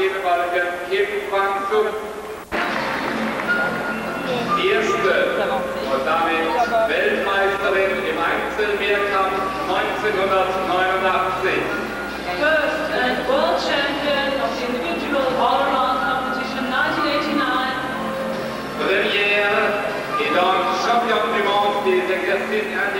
am Schwebebalken Kim Kwang-suk. Erste und damit Weltmeisterin im Einzelmehrkampf 1989. First and world champion of the individual all-around competition 1989. Première et donc champion du monde des exercices individuels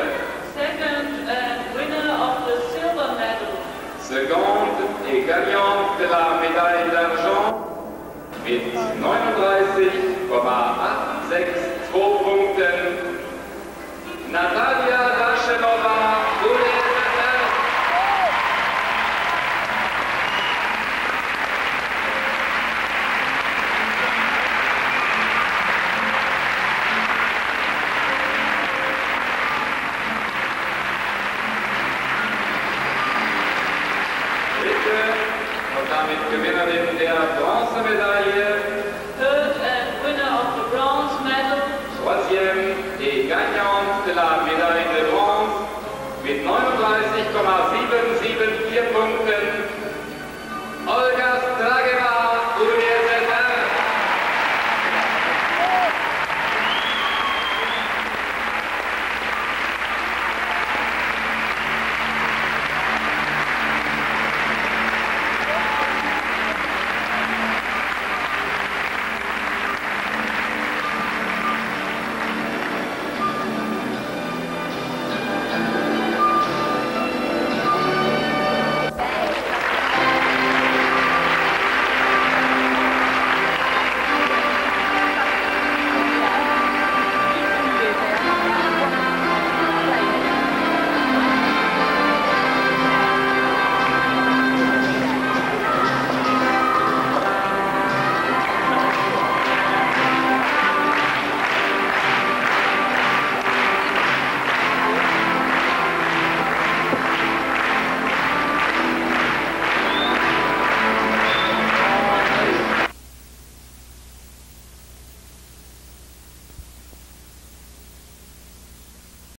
damit Gewinnerin der Bronzemedaille. Third and winner of the bronze medal. Troisième et gagnante de la médaille de bronze mit 39,774 Punkten.